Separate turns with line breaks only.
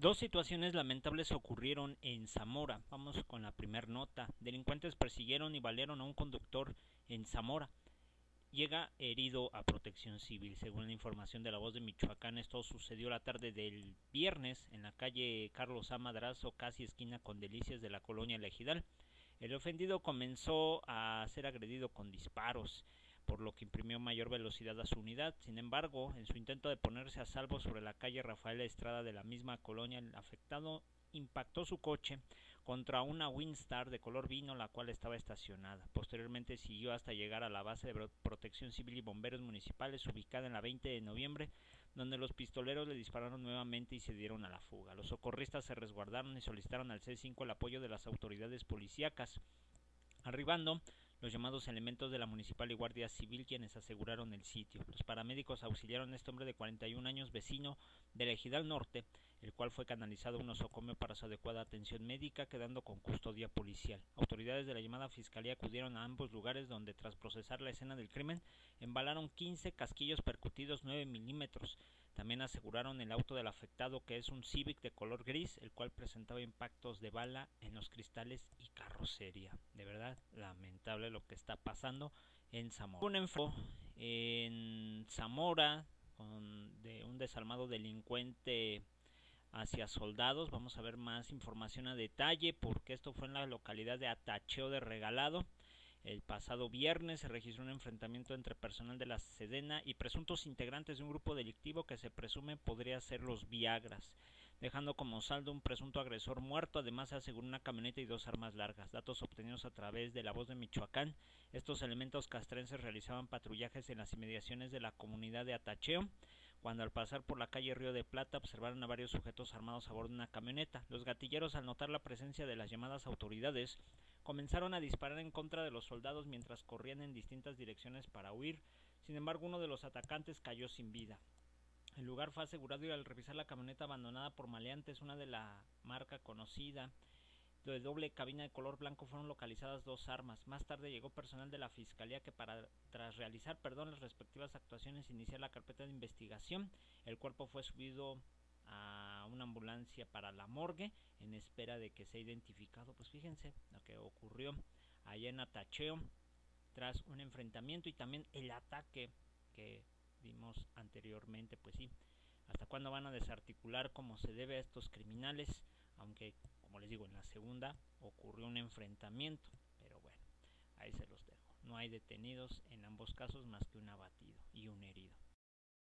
Dos situaciones lamentables ocurrieron en Zamora. Vamos con la primera nota. Delincuentes persiguieron y valieron a un conductor en Zamora. Llega herido a protección civil. Según la información de la voz de Michoacán, esto sucedió la tarde del viernes en la calle Carlos A. Madrazo, casi esquina con Delicias de la colonia Legidal. El ofendido comenzó a ser agredido con disparos por lo que imprimió mayor velocidad a su unidad. Sin embargo, en su intento de ponerse a salvo sobre la calle Rafael Estrada de la misma colonia, el afectado impactó su coche contra una Winstar de color vino la cual estaba estacionada. Posteriormente siguió hasta llegar a la base de protección civil y bomberos municipales ubicada en la 20 de noviembre, donde los pistoleros le dispararon nuevamente y se dieron a la fuga. Los socorristas se resguardaron y solicitaron al C5 el apoyo de las autoridades policíacas. Arribando, los llamados elementos de la Municipal y Guardia Civil quienes aseguraron el sitio. Los paramédicos auxiliaron a este hombre de 41 años vecino de Ejidal Norte, el cual fue canalizado a un nosocomio para su adecuada atención médica, quedando con custodia policial. Autoridades de la llamada Fiscalía acudieron a ambos lugares donde tras procesar la escena del crimen embalaron 15 casquillos percutidos 9 milímetros. También aseguraron el auto del afectado que es un Civic de color gris, el cual presentaba impactos de bala en los cristales y carrocería. De verdad, lamentable lo que está pasando en Zamora. Un enfo en Zamora de un desalmado delincuente hacia soldados. Vamos a ver más información a detalle porque esto fue en la localidad de Atacheo de Regalado. El pasado viernes se registró un enfrentamiento entre personal de la Sedena y presuntos integrantes de un grupo delictivo que se presume podría ser los Viagras, dejando como saldo un presunto agresor muerto. Además, se aseguró una camioneta y dos armas largas. Datos obtenidos a través de la voz de Michoacán. Estos elementos castrenses realizaban patrullajes en las inmediaciones de la comunidad de Atacheo cuando al pasar por la calle Río de Plata observaron a varios sujetos armados a bordo de una camioneta. Los gatilleros, al notar la presencia de las llamadas autoridades, comenzaron a disparar en contra de los soldados mientras corrían en distintas direcciones para huir. Sin embargo, uno de los atacantes cayó sin vida. El lugar fue asegurado y al revisar la camioneta abandonada por maleantes, una de la marca conocida, de doble cabina de color blanco fueron localizadas dos armas. Más tarde llegó personal de la fiscalía que para tras realizar, perdón, las respectivas actuaciones iniciar la carpeta de investigación. El cuerpo fue subido a una ambulancia para la morgue en espera de que sea identificado. Pues fíjense lo que ocurrió allá en Atacheo tras un enfrentamiento y también el ataque que vimos anteriormente. Pues sí, hasta cuándo van a desarticular como se debe a estos criminales, aunque como les digo, en la segunda ocurrió un enfrentamiento, pero bueno, ahí se los dejo. No hay detenidos en ambos casos más que un abatido y un herido.